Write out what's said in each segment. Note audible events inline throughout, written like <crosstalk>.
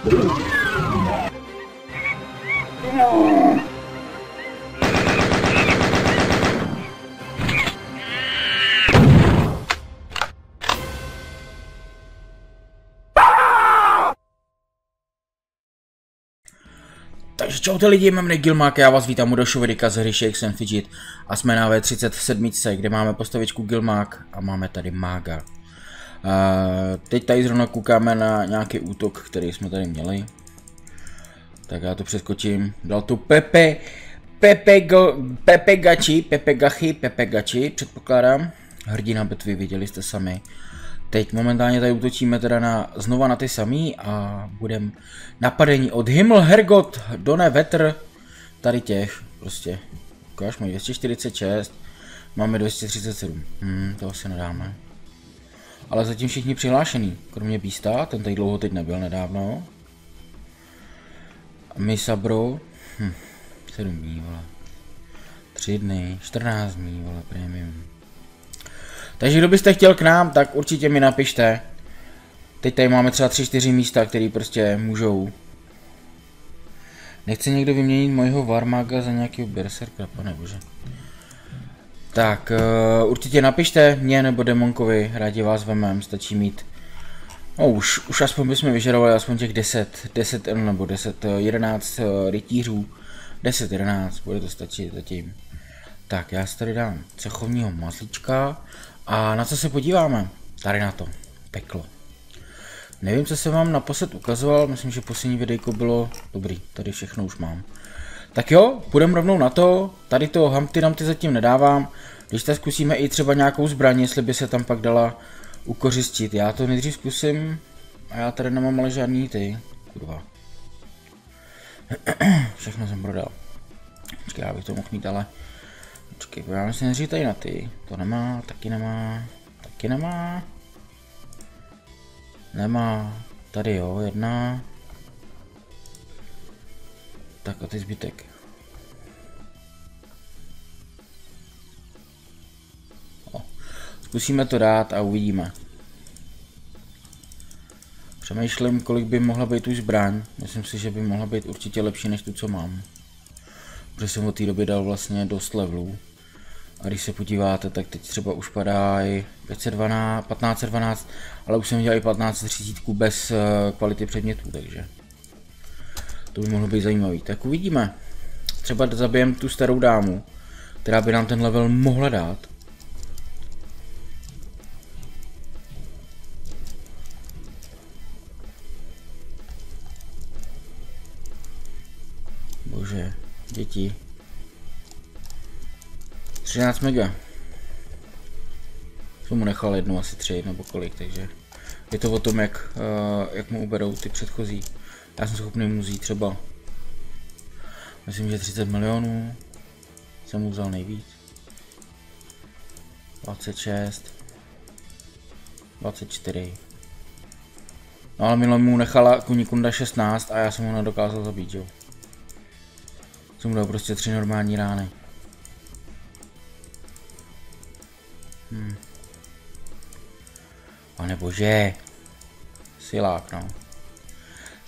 Takže čau ty lidi, mám Gilmak, já vás vítám u dalšího videa z hry Shakes and Fidget a jsme na V37, kde máme postavičku Gilmak a máme tady Mága. Teď tady zrovna koukáme na nějaký útok, který jsme tady měli. Tak já to přeskočím. Dal tu Pepe, Pepe, go, Pepe Gachi, Pepe Gachi, Pepe Gachi, předpokládám. Hrdina bitvy, viděli jste sami. Teď momentálně tady útočíme teda na, znova na ty samý a budem napadení od Himmel, Hergot, Done, Vetr, tady těch, prostě. Ukáž, mají 246, máme 237, hm, to asi nedáme. Ale zatím všichni přihlášený, kromě Bísta, ten tady dlouho teď nebyl nedávno. Misabro, hm, 7 dní, vole. 3 dny, 14 dní, vole, premium. Takže kdo byste chtěl k nám, tak určitě mi napište. Teď tady máme třeba 3-4 místa, které prostě můžou. Nechce někdo vyměnit mojho Varmaga za nějakého Berserka, pane bože. Tak, uh, určitě napište mě nebo Demonkovi, rádi vás vemem, stačí mít. No už, už aspoň bychom vyžadovali aspoň těch 10, 10 nebo 10, 11 uh, rytířů. 10, 11, bude to stačit zatím. Tak, já si tady dám cechovního mazlíčka. A na co se podíváme? Tady na to. Peklo. Nevím, co jsem vám naposled ukazoval, myslím, že poslední videjko bylo dobrý, tady všechno už mám. Tak jo, půjdeme rovnou na to, tady to Humpty Dumpty zatím nedávám, když tak zkusíme i třeba nějakou zbraň, jestli by se tam pak dala ukořistit. Já to nejdřív zkusím, a já tady nemám ale žádný ty, kurva. <clears throat> Všechno jsem prodal. Počkej, já bych to mohl mít, ale Počkej, podíváme si nejdřív tady na ty. To nemá, taky nemá, taky nemá. Nemá. Tady jo, jedna. Tak a ty zbytek. O. Zkusíme to dát a uvidíme. Přemýšlím, kolik by mohla být už zbraň. Myslím si, že by mohla být určitě lepší než tu, co mám. Protože jsem od té doby dal vlastně dost levelů. A když se podíváte, tak teď třeba už padá i 512, 1512, ale už jsem dělal i 1530 bez uh, kvality předmětů, takže to by mohlo být zajímavý. Tak uvidíme. Třeba zabijem tu starou dámu, která by nám ten level mohla dát. Bože, děti. 13 mega. Jsem mu nechal jednu asi tři nebo kolik, takže je to o tom, jak, uh, jak mu uberou ty předchozí. Já jsem schopný mu vzít třeba, myslím, že 30 milionů. Jsem mu vzal nejvíc. 26. 24. No ale minule mu nechala Kunikunda 16 a já jsem ho nedokázal zabít, jo. Jsem mu dal prostě tři normální rány. Hmm. Pane bože. Silák, no.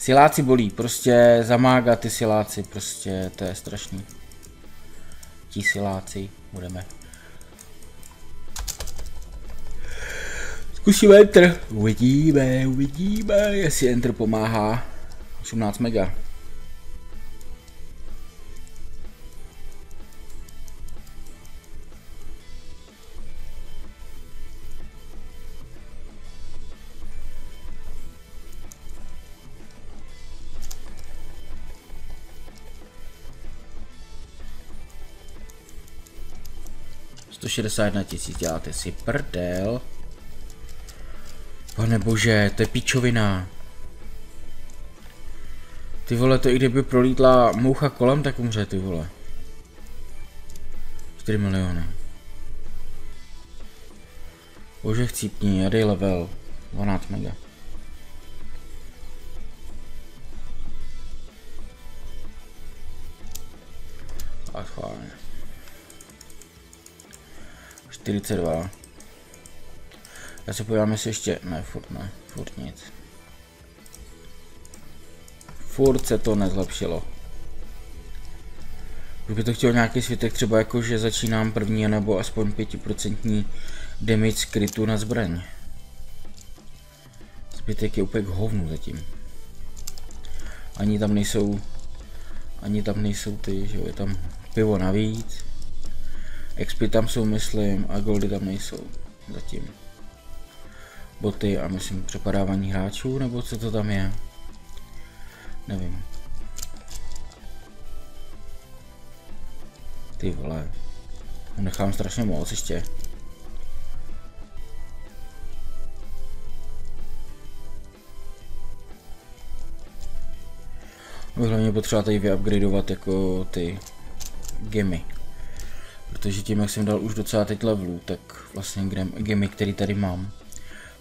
Siláci bolí, prostě zamága ty siláci, prostě to je strašný. Ti siláci, budeme. Zkusíme enter, uvidíme, uvidíme, jestli enter pomáhá. 18 mega. 161 tisíc, děláte si prdel. Pane bože, to je píčovina. Ty vole, to i kdyby prolítla moucha kolem, tak umře, ty vole. 4 miliony. Bože chcípni, dej level. 12 mega. A schválně. 42. Já se podívám, jestli ještě... Ne, furt ne, furt nic. Furt se to nezlepšilo. Kdyby to chtěl nějaký světek, třeba jako, že začínám první nebo aspoň 5% damage skrytu na zbraň. Zbytek je úplně k hovnu zatím. Ani tam nejsou, ani tam nejsou ty, že jo, je tam pivo navíc. XP tam jsou, myslím, a goldy tam nejsou zatím. Boty a myslím přepadávání hráčů, nebo co to tam je. Nevím. Ty vole. Nechám strašně moc ještě. Hlavně potřeba tady vyupgradeovat jako ty gemy. Protože tím, jak jsem dal už docela teď levelů, tak vlastně gemy, který tady mám.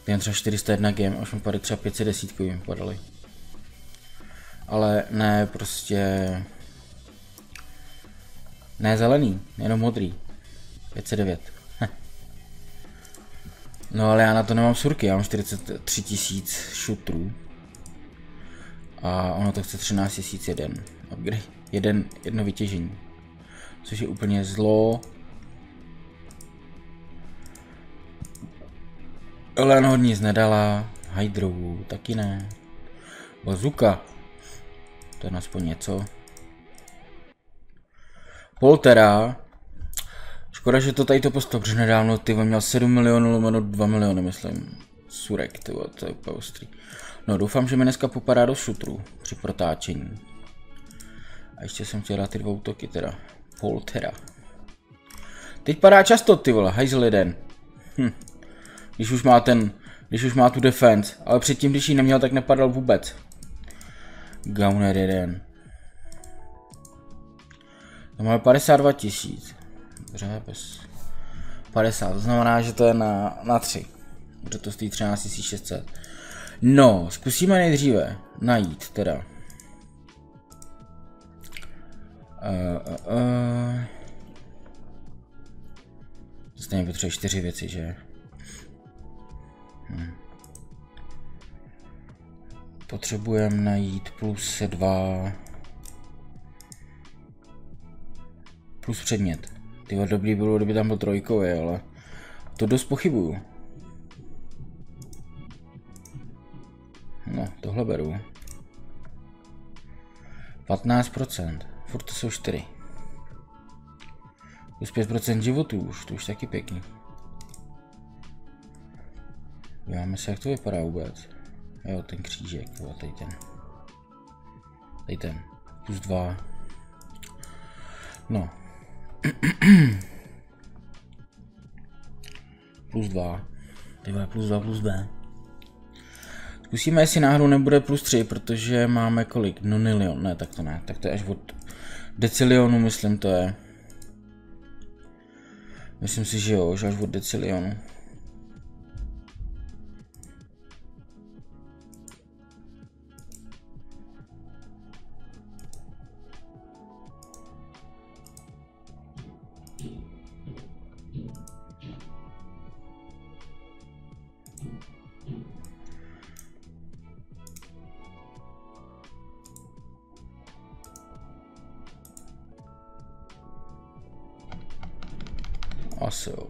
Ten třeba 401 gem, až mi padaly třeba 510 mi padaly. Ale ne prostě... Ne zelený, jenom modrý. 509. <laughs> no ale já na to nemám surky, já mám 43 tisíc šutrů. A ono to chce 13 tisíc jeden. Upgrade. Jeden, jedno vytěžení. Což je úplně zlo. Eleanor nic nedala. Hydrovu taky ne. Bazuka. To je aspoň něco. Poltera. Škoda, že to tady to postup, protože nedávno ty měl 7 milionů, lomeno 2 miliony, myslím. Surek, ty to je úplně ostrý. No doufám, že mi dneska popadá do šutru při protáčení. A ještě jsem chtěl dát ty dva útoky teda. Poltera. Teď padá často ty vole, hajzl jeden. Hm. Když už má ten, když už má tu defense, ale předtím, když ji neměl, tak nepadal vůbec. Gauner jeden. To máme 52 tisíc. Dobře, bez 50, to znamená, že to je na, na 3. Protože to stojí 13 600. No, zkusíme nejdříve najít teda. Uh, uh, uh. Stejně potřebuje čtyři věci, že? Hm. Potřebujeme najít plus dva. Plus předmět. Ty dobrý bylo, kdyby tam byl trojkový, ale to dost pochybuju. No, tohle beru. 15%. Furt to jsou 4. Plus 5% životů už, to už taky pěkný. Díváme se, jak to vypadá vůbec. Jo, ten křížek, jo, tady ten. Tady ten. Plus 2. No. <clears throat> plus 2. Ty plus 2 plus B. Zkusíme, jestli náhodou nebude plus 3, protože máme kolik? No milion, ne, tak to ne, tak to je až od decilionu, myslím to je. Myslím si, že jo, že až od decilionu. Jo.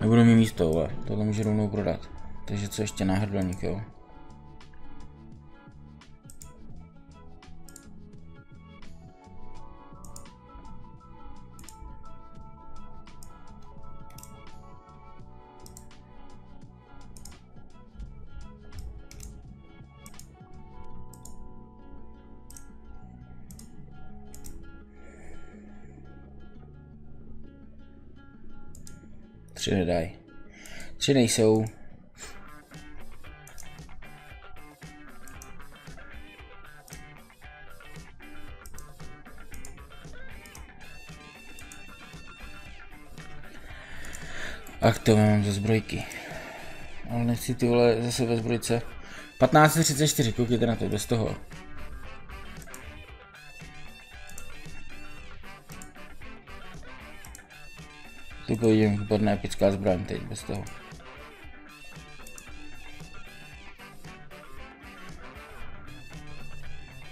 Nebudu mít místo, ale tohle můžu rovnou prodat. Takže co ještě náhrdelník, jo? Tři nedaj. Tři nejsou. Ach to mám ze zbrojky. Ale nechci ty vole zase ve zbrojce. 15.34, koukejte na to, bez toho. vidím, výborná epická zbraň teď bez toho.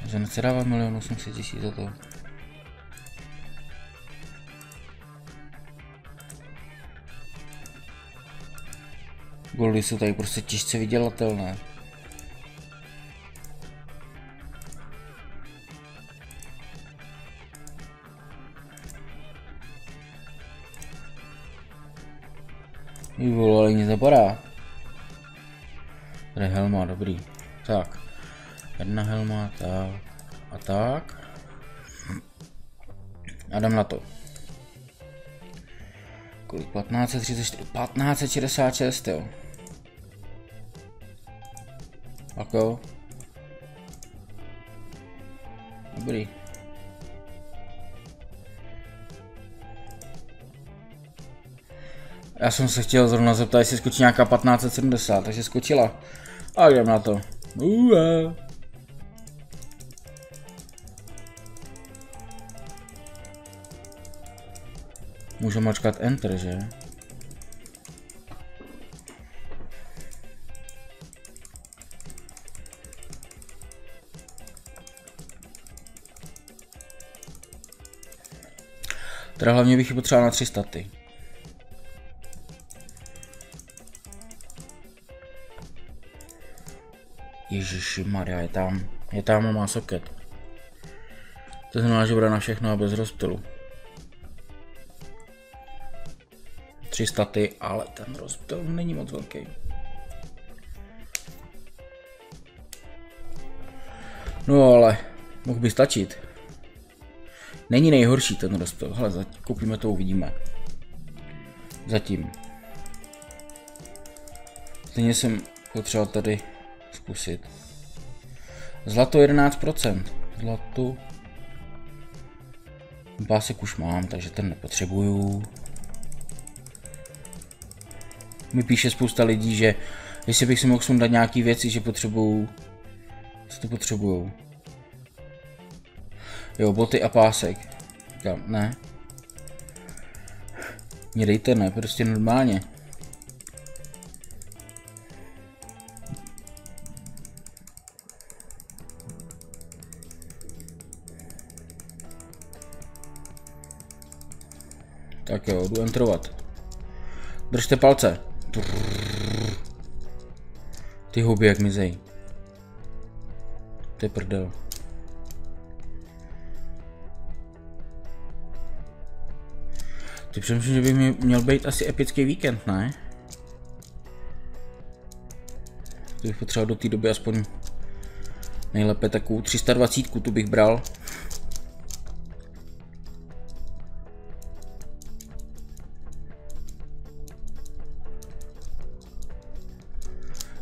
Že necerává milion 800 tisíc za to. Goldy jsou tady prostě těžce vydělatelné. Vole, ale nic nepadá. Tady helma, dobrý. Tak. Jedna helma, tak. A tak. A jdem na to. Kolik? 1534, 1566, jo. Tak jo. Dobrý. Já jsem se chtěl zrovna zeptat, jestli skočí nějaká 1570, takže skočila. A jdem na to. Ué. Můžu mačkat Enter, že? Teda hlavně bych ji potřeboval na tři staty. Ježiši Maria, je tam, je tam má soket. To znamená, že bude na všechno a bez rozptylu. Tři staty, ale ten rozptyl není moc velký. No ale, mohl by stačit. Není nejhorší ten rozptyl, hele, koupíme to, uvidíme. Zatím. Stejně jsem potřeboval tady zkusit. Zlato 11%. Zlato. Pásek už mám, takže ten nepotřebuju. Mi píše spousta lidí, že jestli bych si mohl sundat nějaký věci, že potřebuju. Co to potřebujou? Jo, boty a pásek. Říkám, ne. Mě dejte, ne, prostě normálně. Tak jo, jdu entrovat. Držte palce. Ty huby jak mizej. Ty prdel. Ty přemýšlím, že by mi měl být asi epický víkend, ne? To bych potřeboval do té doby aspoň nejlépe takovou 320 tu bych bral.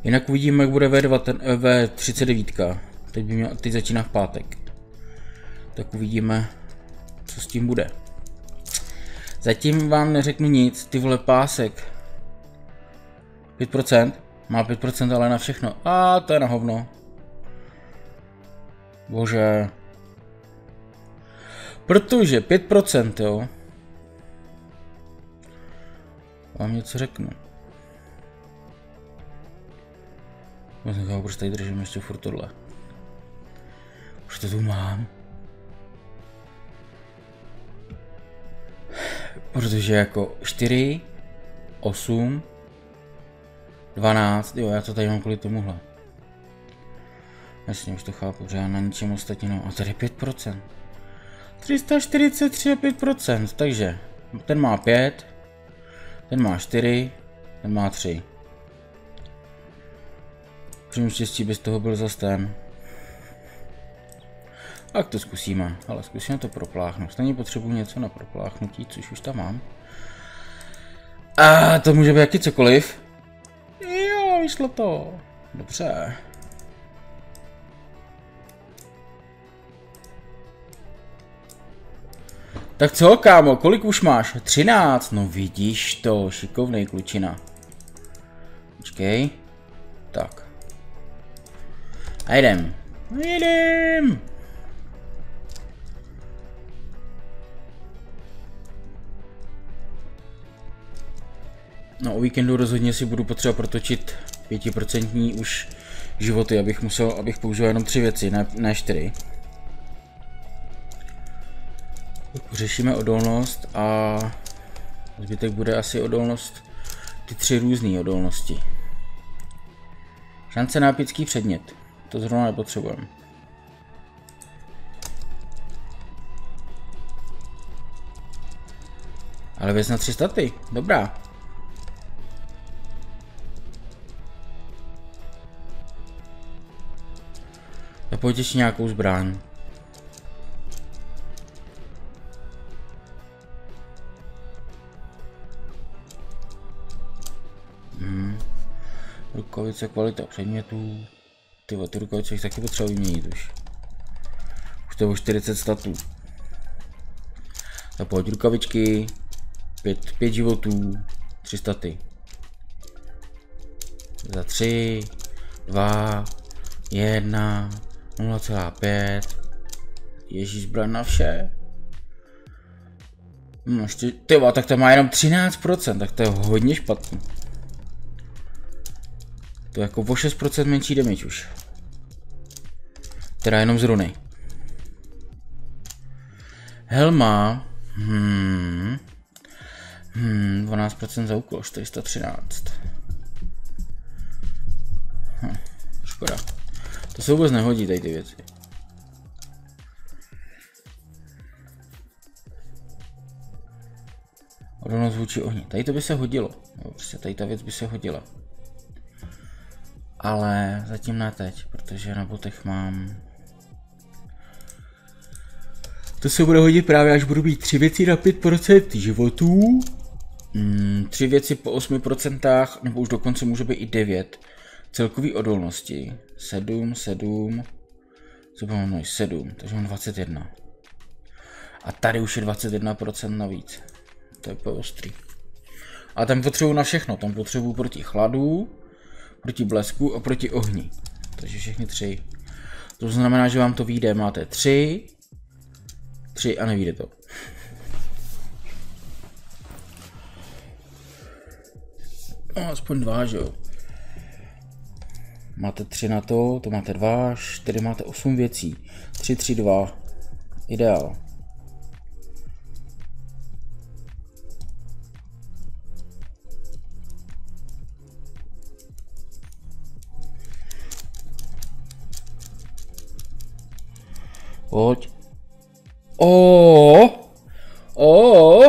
Jinak uvidíme, jak bude V2, V39. Teď, by měl, teď začíná v pátek. Tak uvidíme, co s tím bude. Zatím vám neřeknu nic, ty vole pásek. 5%? Má 5% ale na všechno. A to je na hovno. Bože. Protože 5% jo. Vám něco řeknu. Já jsem proč tady držím ještě furt tohle. Už to tu mám. Protože jako 4, 8, 12, jo, já to tady mám kvůli tomuhle. Jasně, už to chápu, že já na ničem ostatním A tady 5%. 343 a 5%, takže ten má 5, ten má 4, ten má 3. Přijmu štěstí, bez toho byl zase ten. Tak to zkusíme, ale zkusíme to propláchnout. Stejně potřebuji něco na propláchnutí, což už tam mám. A to může být jaký cokoliv. Jo, vyšlo to. Dobře. Tak co, kámo, kolik už máš? 13, no vidíš to, šikovnej klučina. Počkej. Tak. A jdem. Jdem. No o víkendu rozhodně si budu potřeba protočit 5% už životy, abych musel, abych použil jenom tři věci, ne, ne čtyři. Řešíme odolnost a zbytek bude asi odolnost, ty tři různé odolnosti. Šance na epický předmět. To zrovna nepotřebujeme. Ale věc na tři staty. Dobrá. pojď ještě nějakou zbraň. Hmm. Rukavice, kvalita předmětů. Ty ty rukavice taky potřeba vyměnit už. Už to je o 40 statů. Tak pojď rukavičky. 5, 5 životů. 3 staty. Za 3, 2, 1, 0,5. Ježíš, bran na vše. No, ještě, tyva, tak to má jenom 13%, tak to je hodně špatný. To je jako o 6% menší damage už. Teda jenom z runy. Helma. Hmm. Hmm, 12% za úkol, 413. Hm, škoda. To se vůbec nehodí tady ty věci. Odolnost vůči ohni. Tady to by se hodilo. Jo, prostě tady ta věc by se hodila. Ale zatím ne teď, protože na botech mám... To se bude hodit právě, až budu mít tři věci na 5% životů. Mm, tři věci po 8%, nebo už dokonce může být i 9 celkový odolnosti 7, 7, co mám 7, takže mám 21. A tady už je 21% navíc. To je ostrý. A tam potřebuji na všechno. Tam potřebuji proti chladu, proti blesku a proti ohni. Takže všechny tři. To znamená, že vám to vyjde. Máte tři, tři a nevíde to. No, aspoň dva, že jo. Máte 3 na to, to máte 2, 4 máte 8 věcí. 3, 3, 2. Ideál. Pojď. O, o,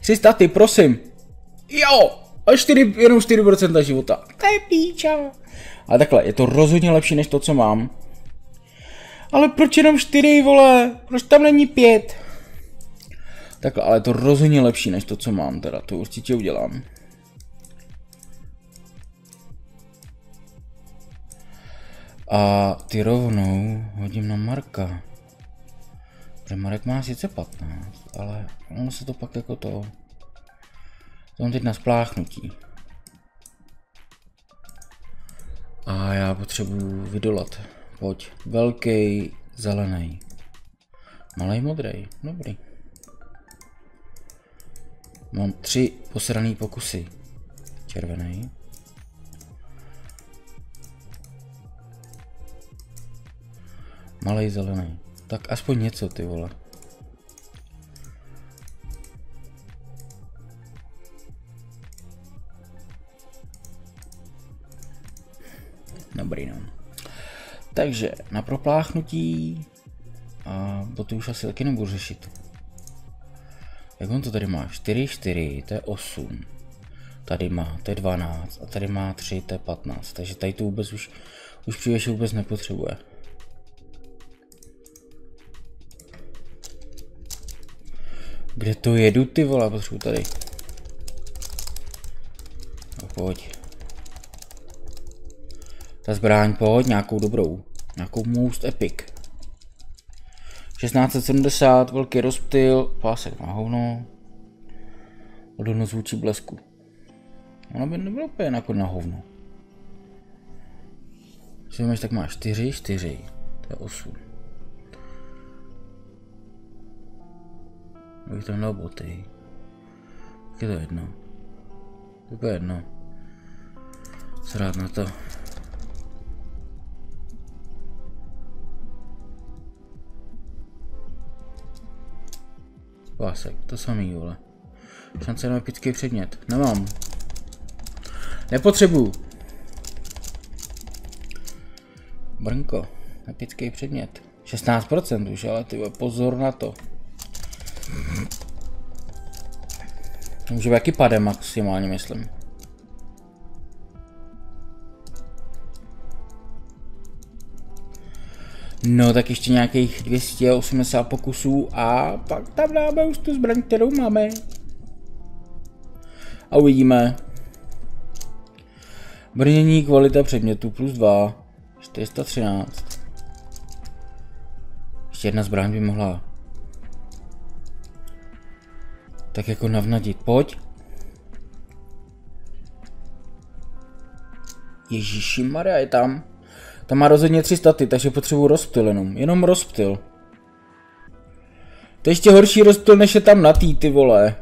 Tři staty, prosím. Jo, a 4, jenom 4% života. To je píča. Ale takhle, je to rozhodně lepší než to, co mám. Ale proč jenom 4, vole? Proč tam není 5? Takhle, ale je to rozhodně lepší než to, co mám, teda, to určitě udělám. A ty rovnou hodím na Marka. Protože Marek má sice 15, ale ono se to pak jako to... To teď na spláchnutí. A já potřebuji vydolat. Pojď. Velký zelený. Malý modrý. Dobrý. Mám tři posraný pokusy. Červený. Malý zelený. Tak aspoň něco, ty vole. Dobrý, no. Takže na propláchnutí a boty už asi taky nebudu řešit. Jak on to tady má? 4, 4, to je 8. Tady má, to je 12 a tady má 3, to je 15. Takže tady to vůbec už, už příliš vůbec nepotřebuje. Kde to jedu ty vole, potřebuji tady. No, pojď. Ta zbraň, pojď, nějakou dobrou. Nějakou most epic. 1670, velký rozptyl, pásek má hovno. Odolnost vůči blesku. Ono by nebylo úplně jako na hovno. Když tak máš 4, 4. To je 8. Bych tam dal boty. Tak je to jedno. To je jedno. Srát na to. Kvásek, to samý, vole. Šance na epický předmět. Nemám. Nepotřebuju. Brnko. Epický předmět. 16% už, ale ty pozor na to. Může být jaký pade maximálně, myslím. No tak ještě nějakých 280 pokusů a pak tam dáme už tu zbraň, kterou máme. A uvidíme. Brnění kvalita předmětu plus 2. 413. Ještě jedna zbraň by mohla tak jako navnadit. Pojď. Ježíši Maria je tam. Tam má rozhodně tři staty, takže potřebuji rozptyl jenom. Jenom rozptyl. To je ještě horší rozptyl, než je tam na tý, ty vole.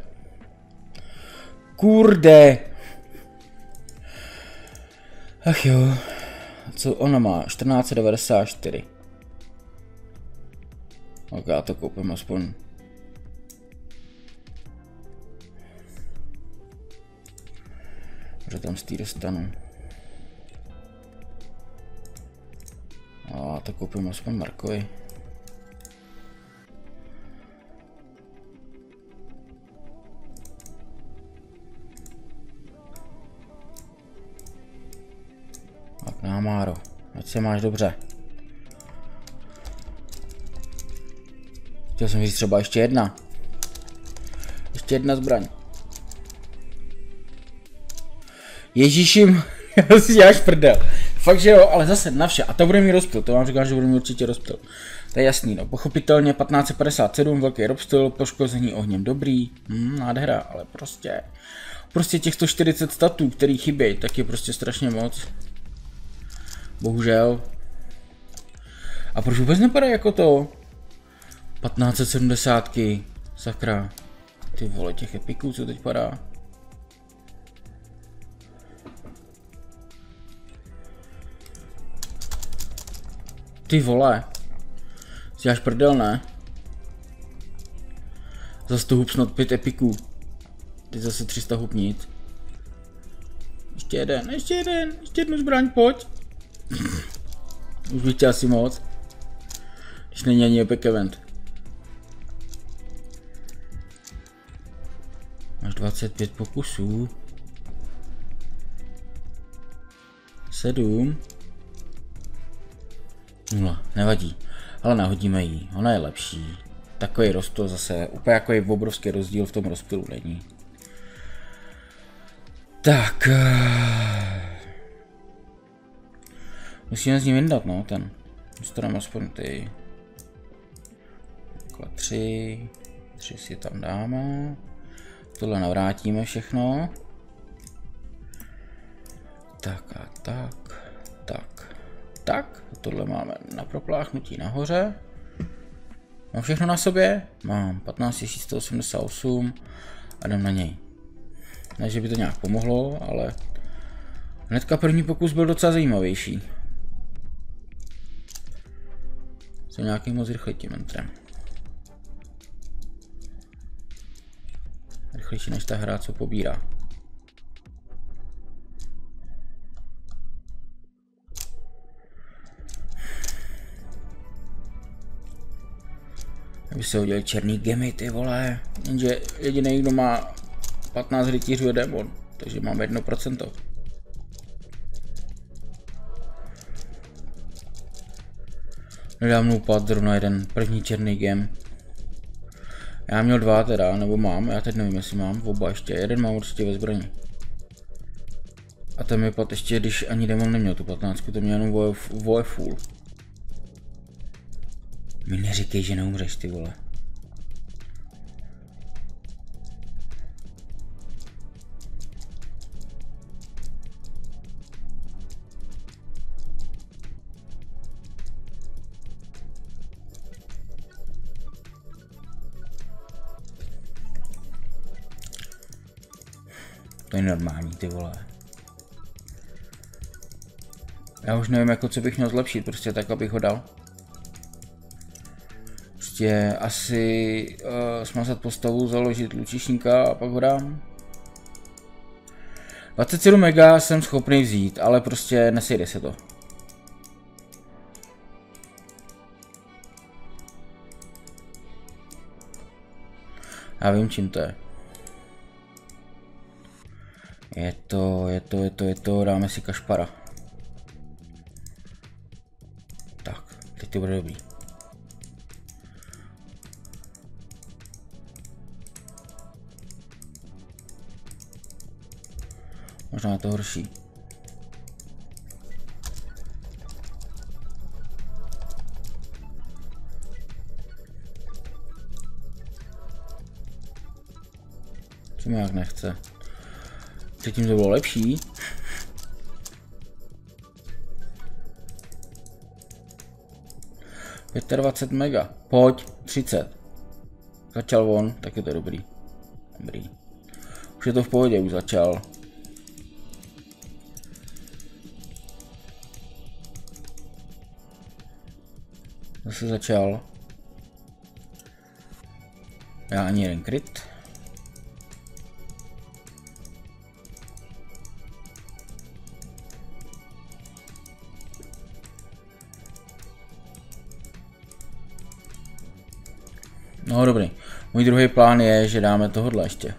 Kurde. Ach jo. Co ona má? 1494. Tak já to koupím aspoň. Že tam z dostanu. A to koupím aspoň Markovi. Tak námáro, ať se máš dobře. Chtěl jsem říct třeba ještě jedna. Ještě jedna zbraň. Ježíšim, <laughs> já si děláš prdel. Fakt, že jo, ale zase na vše. A to bude mít rozptyl, to vám říkám, že bude mít určitě rozptyl. To je jasný, no. Pochopitelně 1557, velký rozptyl, poškození ohněm dobrý, hmm, nádhera, ale prostě... Prostě těch 140 statů, který chybějí, tak je prostě strašně moc. Bohužel. A proč vůbec nepadá jako to? 1570. Sakra. Ty vole, těch epiků, co teď padá. Ty vole. Si až prdel, ne? Zase to hupsnout pět epiků. Ty zase 300 hupnit. Ještě jeden, ještě jeden, ještě jednu zbraň, pojď. Už bych asi moc. Když není ani epic event. Máš 25 pokusů. 7. Nula, nevadí. Ale nahodíme ji, ona je lepší. Takový rozptyl zase, úplně jako je obrovský rozdíl v tom rozptylu není. Tak. Eh, musíme z ní vyndat, no, ten. Dostaneme aspoň ty. Takhle tři. Tři si tam dáme. Tohle navrátíme všechno. Tak a tak. Tak. Tak. Tohle máme na propláchnutí nahoře. Mám všechno na sobě? Mám 15188 a jdem na něj. Ne, že by to nějak pomohlo, ale hnedka první pokus byl docela zajímavější. Jsem nějakým moc rychlý tím entrem. Rychlejší než ta hra, co pobírá. Aby se udělali černý gemy, ty vole. Jenže jediný, kdo má 15 rytířů je demon, takže máme 1%. Nedávno upadl zrovna jeden první černý gem. Já měl dva teda, nebo mám, já teď nevím, jestli mám, oba ještě, jeden mám určitě ve zbraní. A ten mi pad ještě, když ani demon neměl tu 15, to měl jenom voje full. Mi neříkej, že neumřeš, ty vole. To je normální, ty vole. Já už nevím, jako co bych měl zlepšit, prostě tak, abych ho dal. Prostě asi uh, smazat postavu, založit lučišníka a pak ho dám. 27 mega jsem schopný vzít, ale prostě nesejde se to. Já vím, čím to je. Je to, je to, je to, je to, dáme si kašpara. Tak, teď to bude dobrý. Možná je to horší. Co mi jak nechce. Předtím to bylo lepší. Pětadvacet mega. Pojď, 30. Začal on, tak je to dobrý. Dobrý. Už je to v pohodě, už začal. Zase začal. Já ani jeden kryt. No dobrý. Můj druhý plán je, že dáme tohle ještě.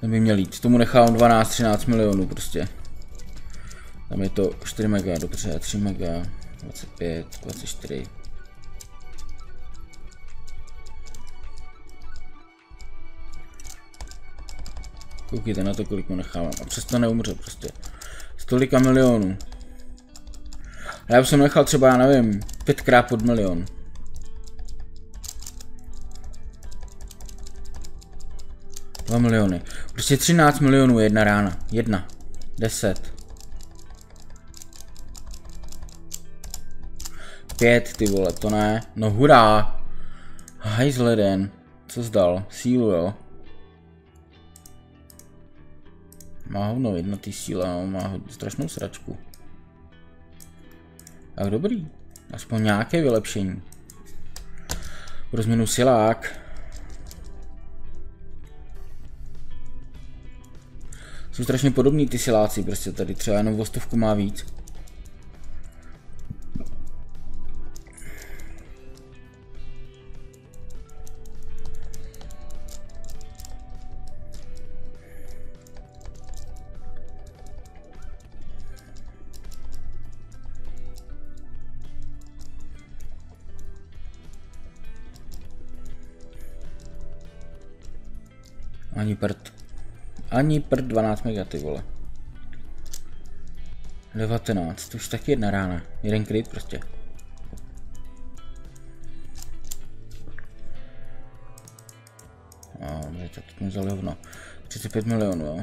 Ten by měl jít. Tomu nechám 12-13 milionů prostě. Tam je to 4 mega, dobře, 3 mega, 25, 24. Koukejte na to, kolik mu nechávám. A přesto neumře prostě. Z tolika milionů. A já bych jsem nechal třeba, já nevím, pětkrát pod milion. Dva miliony. Prostě 13 milionů jedna rána. Jedna. Deset. Pět, ty vole, to ne. No hurá. Hajzleden. Co zdal? Sílu, jo. Má hovno jedna ty síla, no, má strašnou sračku. Tak dobrý. Aspoň nějaké vylepšení. Pro změnu silák. Jsou strašně podobný ty siláci, prostě tady třeba jenom o stovku má víc. Prd. Ani prd 12 mega, ty vole. 19, to už taky jedna rána. Jeden kryt prostě. A, no, tak to mi vzali hovno. 35 milionů, jo.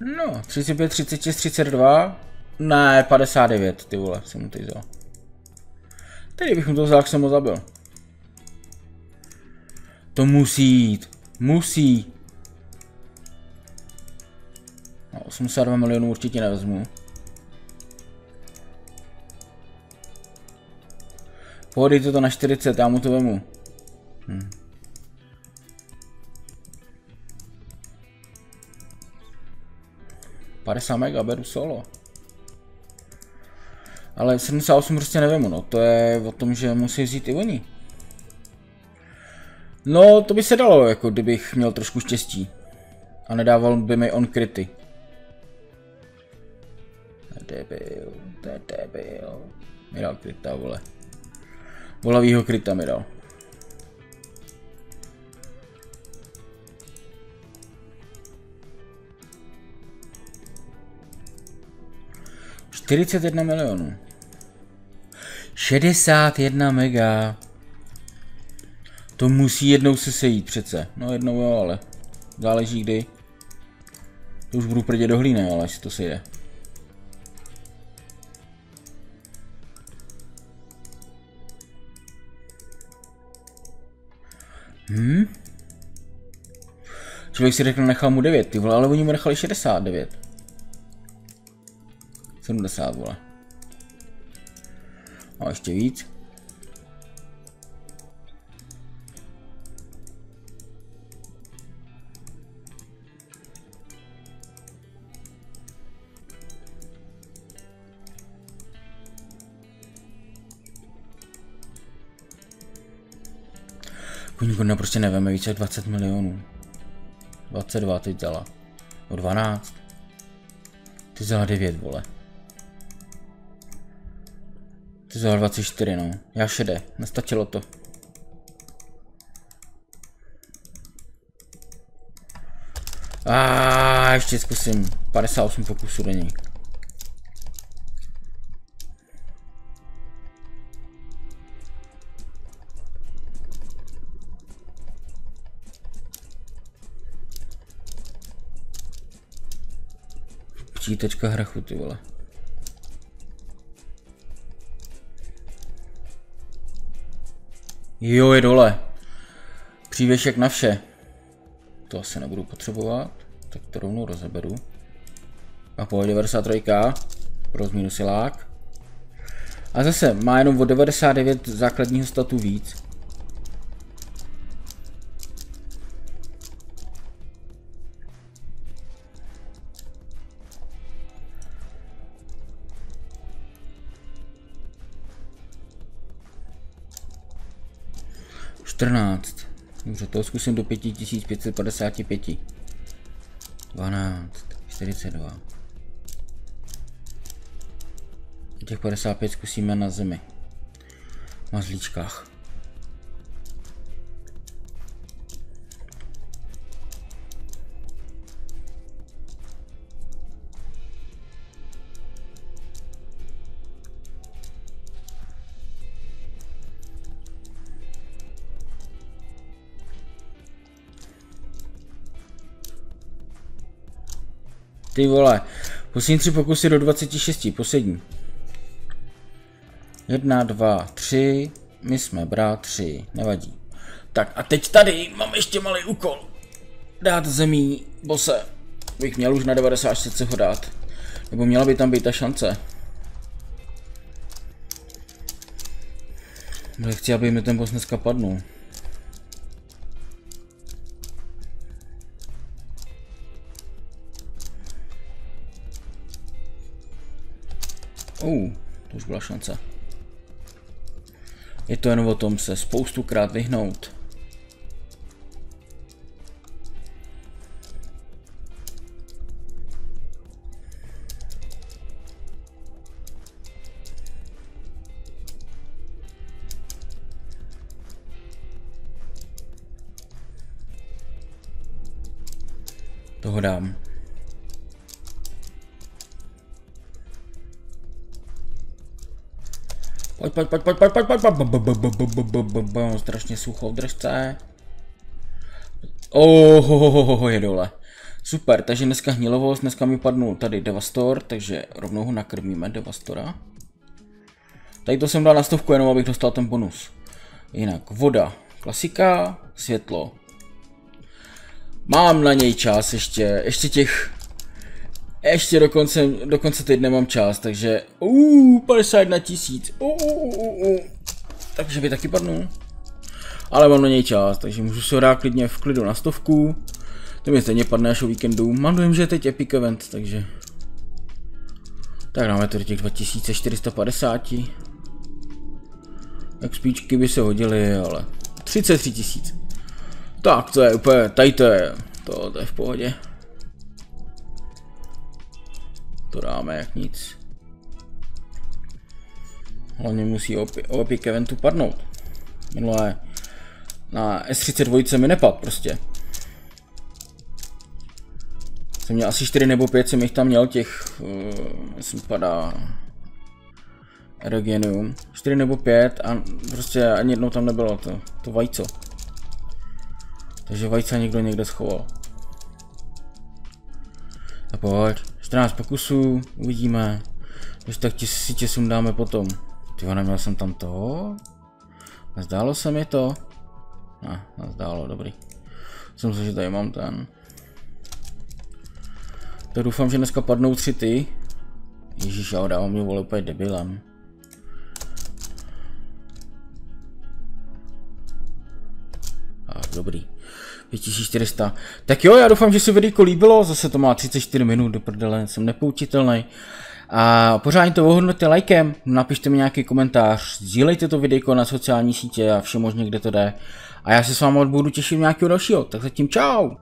No, 35, 36, 32. Ne, 59, ty vole, jsem mu teď vzal. Tedy bych mu to vzal, jak jsem ho zabil. To musí jít. Musí. No, 82 milionů určitě nevezmu. Pohodejte to na 40, já mu to vemu. Hm. Mega, beru solo. Ale 78 prostě nevemu, no. To je o tom, že musí vzít i oni. No, to by se dalo, jako kdybych měl trošku štěstí. A nedával by mi on kryty. Debil, to je debil. Mi dal kryta, vole. Volavýho kryta mi dal. Čtyřicet jedna milionů. 61 mega. To musí jednou se sejít přece. No jednou jo, ale záleží kdy. To už budu prdě do hlíny, ale si to sejde. Hm? Člověk si řekl, nechal mu 9, ty vole, ale oni mu nechali 69. 70, vole. A ještě víc. Kunikorna prostě neveme více jak 20 milionů. 22 teď dala. O 12. Ty vzala 9, vole. Ty vzala 24, no. Já šede, nestačilo to. A ještě zkusím 58 pokusů do Čítečka hrachu, ty vole. Jo, je dole. Přívěšek na vše. To asi nebudu potřebovat. Tak to rovnou rozeberu. A po 93. Pro zmínu silák. A zase má jenom o 99 základního statu víc. Dobře, to zkusím do 5555. 12. 42. Těch 55 zkusíme na zemi. Mazlíčkách. Ty vole. Poslední tři pokusy do 26, poslední. Jedna, dva, tři. My jsme bratři, nevadí. Tak a teď tady mám ještě malý úkol. Dát zemí bose. Bych měl už na 96 se ho dát. Nebo měla by tam být ta šance. Chci, aby mi ten boss dneska padnul. Uh, to už byla šance. Je to jen o tom se spoustukrát vyhnout. Pojď, pojď, pojď, pojď, pojď, pojď, pojď, pojď, strašně suchou držce. Ohohohoho, je dole. Super, takže dneska hnilovost, dneska mi padnul tady Devastor, takže rovnou ho nakrmíme, Devastora. Tady to jsem dal na stovku, jenom abych dostal ten bonus. Jinak voda, klasika, světlo. Mám na něj čas ještě, ještě těch ještě do konce, do konce týdne mám čas, takže uh, 51 tisíc. Takže by taky padnu. Ale mám na něj čas, takže můžu se hrát klidně v klidu na stovku. To mi stejně padne až o víkendu. Mám dojem, že je teď Epic Event, takže... Tak dáme to do těch 2450. XPčky by se hodily, ale... 33 tisíc. Tak to je úplně, tady to je, to, to je v pohodě. To dáme jak nic. Hlavně musí o Epic Eventu padnout. Minulé na S32 mi nepad prostě. Jsem měl asi 4 nebo 5 jsem jich tam měl těch, uh, jsem padá Erogenium. 4 nebo 5 a prostě ani jednou tam nebylo to, to vajco. Takže vajce někdo někde schoval. A pojď. 14 pokusů, uvidíme. Když tak ti, si tě sundáme potom. Ty neměl jsem tam to. Zdálo se mi to. Ne, zdálo, dobrý. Jsem se, že tady mám ten. Tak doufám, že dneska padnou tři ty. Ježíš, já dávám mě vole úplně debilem. A, dobrý. 5400. Tak jo, já doufám, že se videjko líbilo, zase to má 34 minut, do prdele, jsem nepoučitelný. A pořádně to ohodnoťte lajkem, napište mi nějaký komentář, sdílejte to videjko na sociální sítě a vše možně, kde to jde. A já se s vámi budu těšit nějakého dalšího, tak zatím čau!